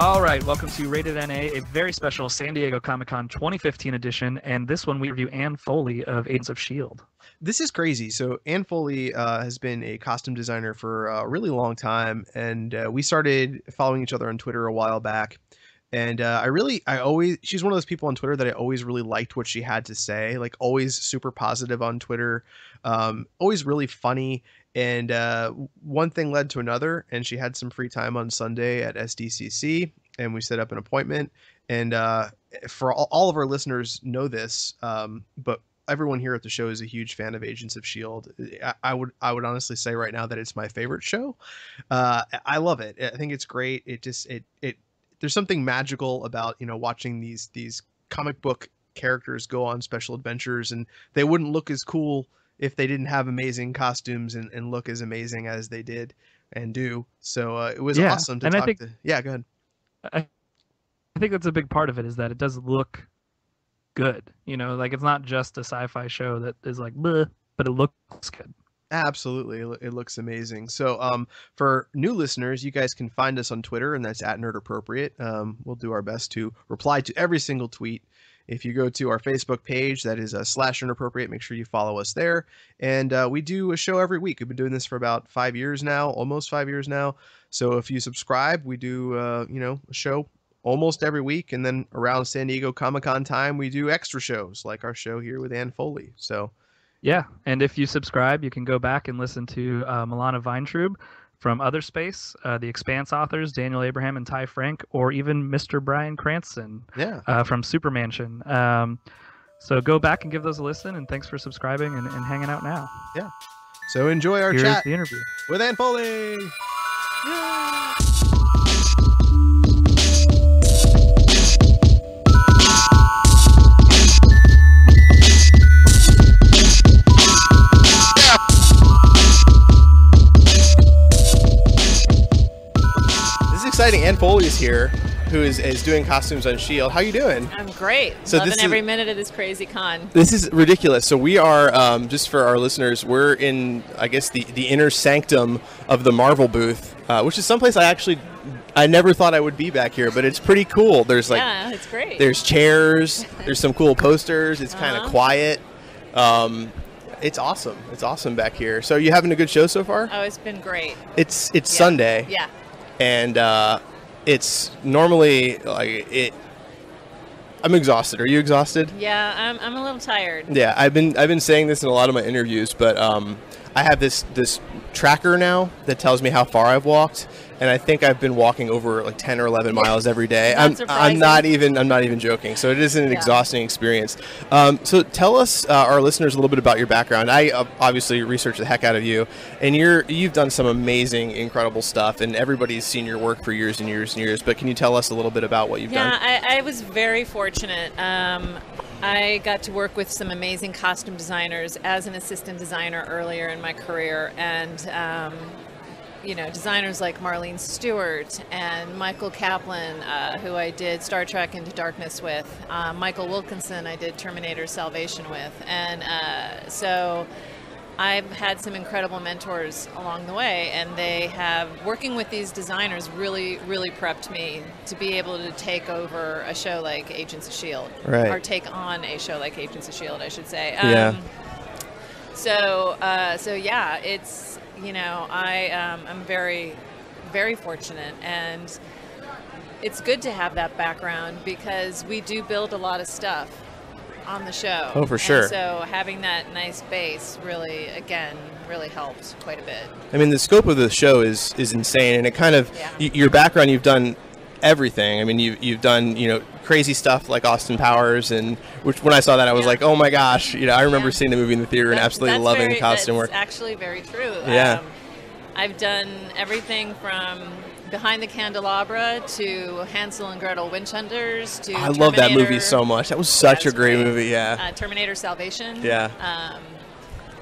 All right, welcome to Rated NA, a very special San Diego Comic Con 2015 edition, and this one we review Ann Foley of Agents of S.H.I.E.L.D. This is crazy. So Ann Foley uh, has been a costume designer for a really long time, and uh, we started following each other on Twitter a while back. And uh, I really, I always, she's one of those people on Twitter that I always really liked what she had to say. Like always super positive on Twitter, um, always really funny. And uh, one thing led to another, and she had some free time on Sunday at SDCC, and we set up an appointment. And uh, for all, all, of our listeners know this, um, but everyone here at the show is a huge fan of Agents of Shield. I, I would I would honestly say right now that it's my favorite show. Uh, I love it. I think it's great. It just it it there's something magical about you know watching these these comic book characters go on special adventures and they wouldn't look as cool if they didn't have amazing costumes and, and look as amazing as they did and do so uh, it was yeah. awesome to and talk I think, to yeah go ahead I, I think that's a big part of it is that it does look good you know like it's not just a sci-fi show that is like Bleh, but it looks good Absolutely, it looks amazing. So, um, for new listeners, you guys can find us on Twitter, and that's at Nerd Appropriate. Um, we'll do our best to reply to every single tweet. If you go to our Facebook page, that is a uh, slash Nerd Appropriate. Make sure you follow us there. And uh, we do a show every week. We've been doing this for about five years now, almost five years now. So if you subscribe, we do uh, you know a show almost every week, and then around San Diego Comic Con time, we do extra shows like our show here with Ann Foley. So. Yeah, and if you subscribe, you can go back and listen to uh, Milana Vayntrub from Other Space, uh, the Expanse authors Daniel Abraham and Ty Franck, or even Mr. Bryan Cranston yeah. uh, from Supermansion. Um, so go back and give those a listen, and thanks for subscribing and, and hanging out now. Yeah. So enjoy our Here's chat the interview with Ann Foley. Foley is here, who is, is doing costumes on Shield. How you doing? I'm great. So Loving every is, minute of this crazy con. This is ridiculous. So we are um, just for our listeners, we're in I guess the the inner sanctum of the Marvel booth, uh, which is someplace I actually I never thought I would be back here, but it's pretty cool. There's like yeah, it's great. There's chairs. there's some cool posters. It's uh-huh. kind of quiet. Um, it's awesome. It's awesome back here. So you having a good show so far? Oh, it's been great. It's it's yeah. Sunday. Yeah and uh, it's normally like it. I'm exhausted. Are you exhausted? Yeah, I'm, I'm a little tired. Yeah, I've been I've been saying this in a lot of my interviews, but um, I have this this tracker now that tells me how far I've walked, and I think I've been walking over like 10 or 11 miles every day. I'm, I'm not even I'm not even joking. So it is an yeah. exhausting experience. Um, so tell us, uh, our listeners, a little bit about your background. I uh, obviously researched the heck out of you, and you're you've done some amazing, incredible stuff, and everybody's seen your work for years and years and years. But can you tell us a little bit about what you've yeah, done? Yeah, I, I, was very fortunate. Um, I got to work with some amazing costume designers as an assistant designer earlier in my career, and um, you know, designers like Marlene Stewart and Michael Kaplan, uh, who I did Star Trek Into Darkness with, uh, Michael Wilkinson, I did Terminator Salvation with, and uh, so I've had some incredible mentors along the way, and they have working with these designers really, really prepped me to be able to take over a show like Agents of Shield, right. or take on a show like Agents of Shield, I should say. Um, yeah. So, uh, so yeah, it's you know, I um, I'm very, very fortunate, and it's good to have that background because we do build a lot of stuff on the show. Oh, for sure. And so having that nice base really, again, really helps quite a bit. I mean, the scope of the show is is insane, and it kind of yeah. y- your background. You've done everything. I mean, you you've done you know crazy stuff like Austin Powers, and which when I saw that, I was yeah. like, oh my gosh, you know, I remember yeah. seeing the movie in the theater and absolutely loving very, costume work. Actually, very true. Yeah, um, I've done everything from Behind the Candelabra to Hansel and Gretel Witch Hunters to I love that movie so much. That was such a great, great, movie. Yeah. Uh, Terminator Salvation. Yeah. Um,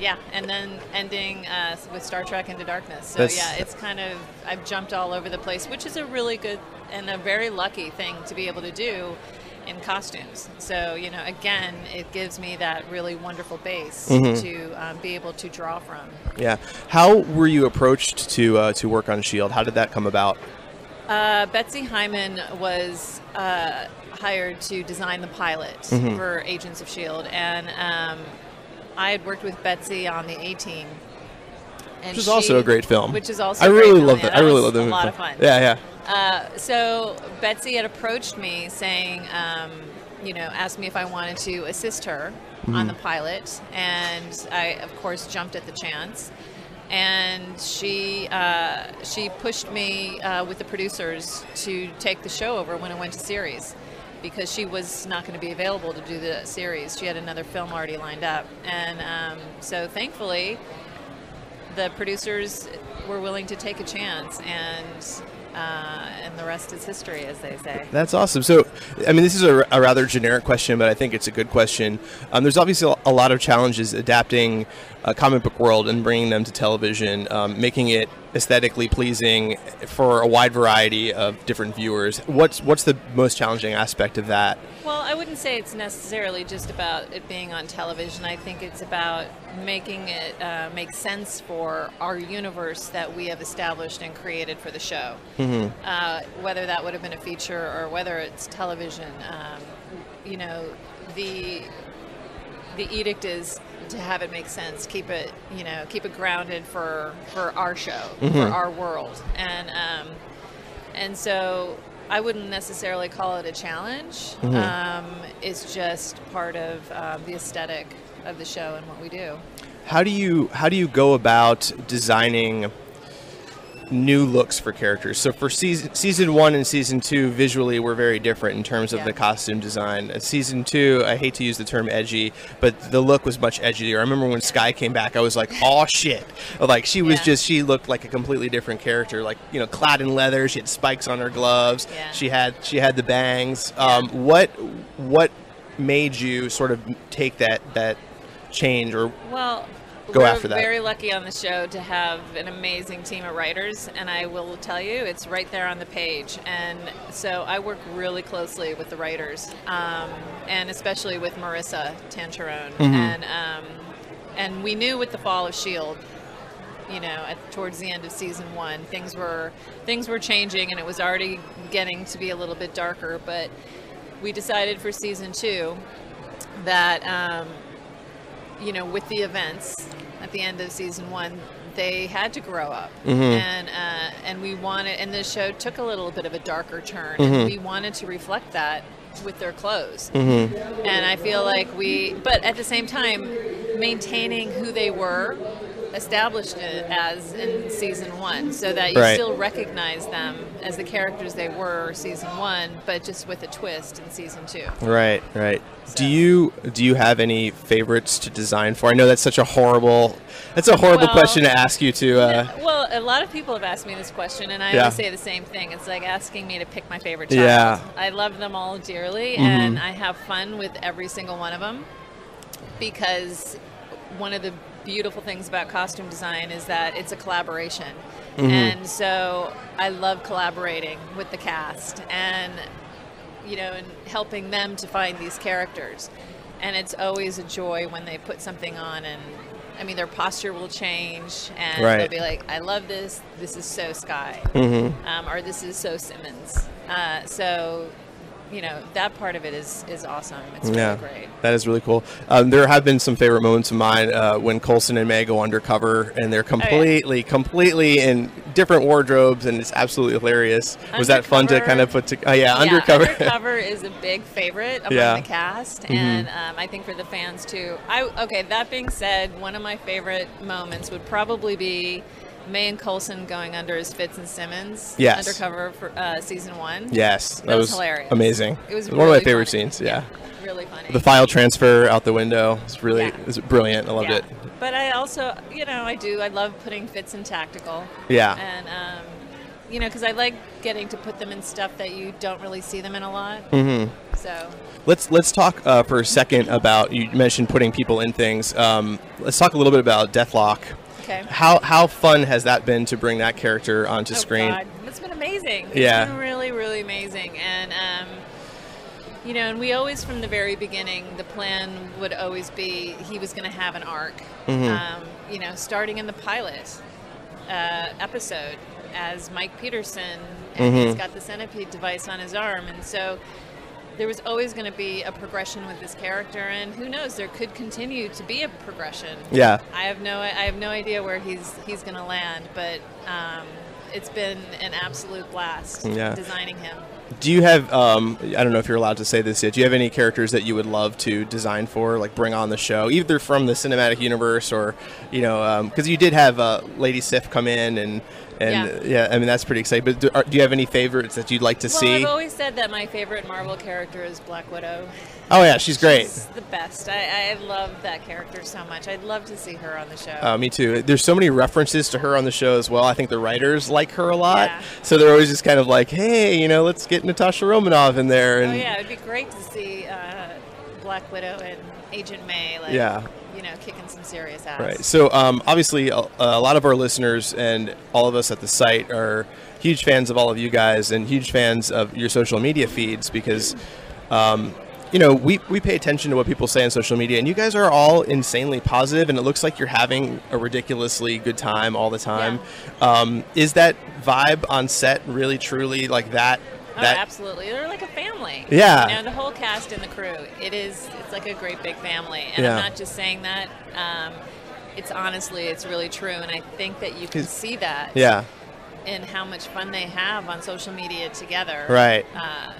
yeah, and then ending uh, with Star Trek Into Darkness. So That's, yeah, it's kind of I've jumped all over the place, which is a really good and a very lucky thing to be able to do in costumes. So you know, again, it gives me that really wonderful base mm-hmm. to um, be able to draw from. Yeah. How were you approached to uh, to work on Shield? How did that come about? Uh, Betsy Heimann was uh, hired to design the pilot Mhm. for Agents of S.H.I.E.L.D., and um, I had worked with Betsy on the A Team. And Which is she- also a great film. Which is also I really film, love that. I really love that. a lot of fun. Yeah, yeah. Uh, so Betsy had approached me saying, um, you know, asked me if I wanted to assist her on the pilot, and I, of course, jumped at the chance. And she uh, she pushed me uh, with the producers to take the show over when it went to series, because she was not going to be available to do the series. She had another film already lined up, and um, so thankfully, the producers were willing to take a chance, and uh, and the rest is history, as they say. That's awesome. So, I mean, this is a, a rather generic question, but I think it's a good question. Um, there's obviously a lot of challenges adapting a comic book world and bringing them to television, um, making it aesthetically pleasing for a wide variety of different viewers. What's what's the most challenging aspect of that? Well, I wouldn't say it's necessarily just about it being on television. I think it's about making it uh, make sense for our universe that we have established and created for the show. Uh, whether that would have been a feature or whether it's television, um, you know, the the edict is to have it make sense, keep it, you know, keep it grounded for for our show, for our world, and um, and so I wouldn't necessarily call it a challenge. Um, it's just part of um, the aesthetic of the show and what we do. How do you how do you go about designing new looks for characters? So for season season one and season two, visually were very different in terms of Yeah. the costume design. Uh, Season two, I hate to use the term edgy, but the look was much edgier. I remember when Skye came back, I was like, oh shit! Like she was Yeah. just she looked like a completely different character. Like you know, clad in leather, she had spikes on her gloves. Yeah. She had she had the bangs. Um, what what made you sort of take that that change or Well, Go we're after that. very lucky on the show to have an amazing team of writers, and I will tell you, it's right there on the page. And so I work really closely with the writers, um, and especially with Maurissa Tancharoen. Mhm. And um, and we knew with the fall of Shield. You know, at, towards the end of season one, things were things were changing, and it was already getting to be a little bit darker. But we decided for season two that um, you know, with the events at the end of season one, they had to grow up, Mhm. and uh, and we wanted, and the show took a little bit of a darker turn, Mhm. and we wanted to reflect that with their clothes. Mhm. And I feel like we, but at the same time, maintaining who they were, established it as in season one, so that you Right. still recognize them as the characters they were season one, but just with a twist in season two. Right, right. Do you do you have any favorites to design for? I know that's such a horrible that's a horrible Well- question to ask you to. Uh, Well, a lot of people have asked me this question, and I Yeah. always say the same thing. It's like asking me to pick my favorite child. Yeah. I love them all dearly, Mhm. and I have fun with every single one of them because one of the beautiful things about costume design is that it's a collaboration. Mhm. And so I love collaborating with the cast and you know, and helping them to find these characters. And it's always a joy when they put something on and I mean their posture will change and Right. they'll be like, I love this, this is so Skye. mhm. Um, or this is so Simmons. Uh, so, you know, that part of it is, is awesome. It's really Yeah, great. that is really cool. Um, there have been some favorite moments of mine uh, when Coulson and May go undercover and they're completely, completely in different wardrobes, and it's absolutely hilarious. Was that fun to kind of put to? Uh, yeah, Yeah, undercover. Undercover is a big favorite among Yeah. the cast, Mhm. and um, I think for the fans too. I okay. That being said, one of my favorite moments would probably be May and Coulson going under as Fitz and Simmons. Yes. Undercover for uh, season one. yes, that, That was was, hilarious. amazing. It was one of my favorite funny. scenes. Yeah. Really funny. the file transfer out the window. It's really, Yeah. it's brilliant. I loved yeah. it. But I also, you know, I do. I love putting Fitz in tactical. Yeah. And um, you know, because I like getting to put them in stuff that you don't really see them in a lot. Mm hmm So Let's let's talk uh, for a second about you mentioned putting people in things. Um, let's talk a little bit about Deathlok. Okay. How how fun has that been to bring that character onto Oh, screen? God. It's been amazing. It's Yeah. been really, really amazing. And, um, you know, and we always, from the very beginning, the plan would always be he was going to have an arc. Mhm. Um, you know, starting in the pilot uh, episode, as Mike Peterson, and he's Mhm. got the centipede device on his arm, and so there was always going to be a progression with this character, and who knows, there could continue to be a progression. Yeah. I have no I have no idea where he's he's going to land, but um, it's been an absolute blast Yeah. designing him. Do you have? Um, I don't know if you're allowed to say this yet. Do you have any characters that you would love to design for, like bring on the show, either from the cinematic universe or, you know, because you did have uh, Lady Sif come in and and yeah. I mean that's pretty exciting. But do, are, do you have any favorites that you'd like to well, see? I've always said that my favorite Marvel character is Black Widow. oh yeah, she's great. She's the best. I, I love that character so much. I'd love to see her on the show. Uh, me too. There's so many references to her on the show as well. I think the writers like her a lot, Yeah. so they're always just kind of like, "Hey, you know, let's get Natasha Romanoff in there." And oh yeah, it'd be great to see uh, Black Widow and Agent May, like, Yeah. You know, kicking some serious ass. Right. So um, obviously, a, a lot of our listeners and all of us at the site are huge fans of all of you guys and huge fans of your social media feeds because, um, you know, we, we pay attention to what people say on social media, and you guys are all insanely positive, and it looks like you're having a ridiculously good time all the time. Um, is that vibe on set really, truly like that? Oh, that absolutely. They're like a family. Yeah. You know, the whole cast and the crew. It is. It's like a great big family, and Yeah. I'm not just saying that. Um, it's honestly, it's really true, and I think that you can see that yeah. in how much fun they have on social media together. Right. Uh,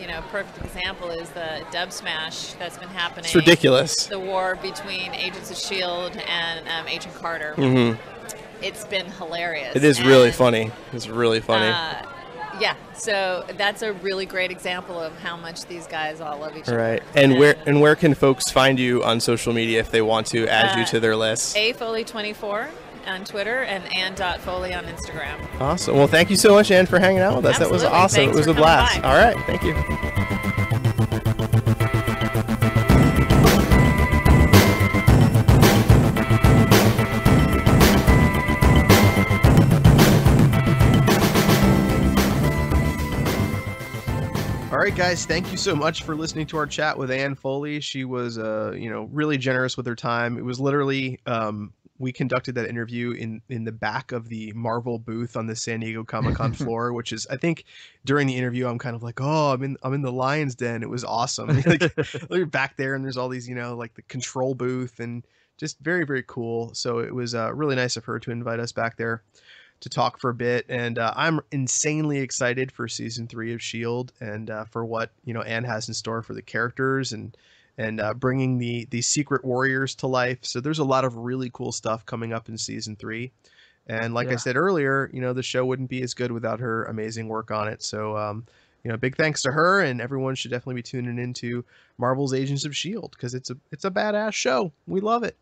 you know, perfect example is the Dubsmash that's been happening. It's ridiculous. The war between Agents of Shield and um, Agent Carter. Mm-hmm. It's been hilarious. It is really funny. It's really funny. Uh, yeah, so that's a really great example of how much these guys all love each other. Right. And where and where can folks find you on social media if they want to add you Uh, to their list? A Foley 24 on Twitter and Ann.Foley on Instagram. Awesome. Well, thank you so much, Ann, for hanging out with us. That was awesome. Thanks it was a blast. by. All right. Thank you. Right, guys, thank you so much for listening to our chat with Ann Foley. She was, uh, you know, really generous with her time. It was literally, um, we conducted that interview in in the back of the Marvel booth on the San Diego Comic Con floor, which is, I think, during the interview, I'm kind of like, oh, I'm in, I'm in the Lions Den. It was awesome. like, you're back there, and there's all these, you know, like the control booth, and just very, very cool. So it was uh, really nice of her to invite us back there to talk for a bit, and uh, I'm insanely excited for season three of Shield and uh, for what you know Ann has in store for the characters and and uh, bringing the the secret warriors to life. So there's a lot of really cool stuff coming up in season three, and like I said earlier, you know the show wouldn't be as good without her amazing work on it. So um, you know, big thanks to her, and everyone should definitely be tuning into Marvel's Agents of Shield because it's a it's a badass show. We love it.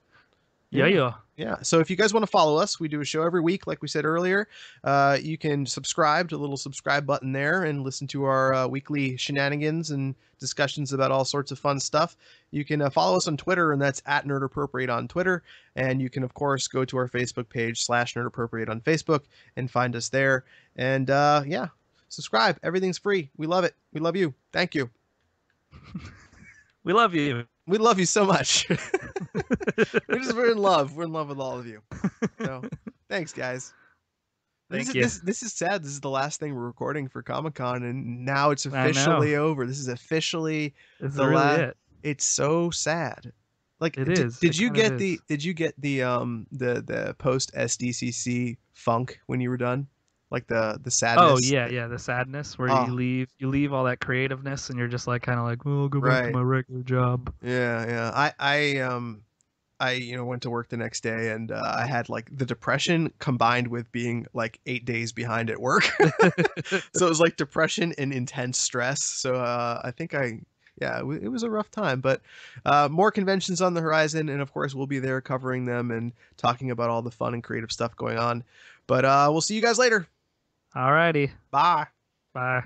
Yeah, yeah. Yeah. So if you guys want to follow us, we do a show every week, like we said earlier. Uh, you can subscribe to the little subscribe button there and listen to our uh, weekly shenanigans and discussions about all sorts of fun stuff. You can uh, follow us on Twitter, and that's at Nerd Appropriate on Twitter. And you can, of course, go to our Facebook page slash Nerd Appropriate on Facebook and find us there. And uh, yeah, subscribe. Everything's free. We love it. We love you. Thank you. We love you. We love you so much. we're just we're in love. We're in love with all of you. So thanks, guys. Thank this, is- you. This, this is sad. This is the last thing we're recording for Comic Con, and now it's officially over. This is officially. Is The really la- it. It's so sad. Like It did, is. Did It you get the. Did you get the um the the post SDCC funk when you were done? Like the the sadness. Oh yeah, yeah. The sadness where Oh. you leave, you leave all that creativeness, and you're just like kind of like, well, I'll go back Right. to my regular job. Yeah, yeah. I, I, um, I, you know, went to work the next day, and uh, I had like the depression combined with being like eight days behind at work. so it was like depression and intense stress. So uh, I think I, yeah, it, it was a rough time. But uh, more conventions on the horizon, and of course we'll be there covering them and talking about all the fun and creative stuff going on. But uh, we'll see you guys later. All righty. Bye. Bye.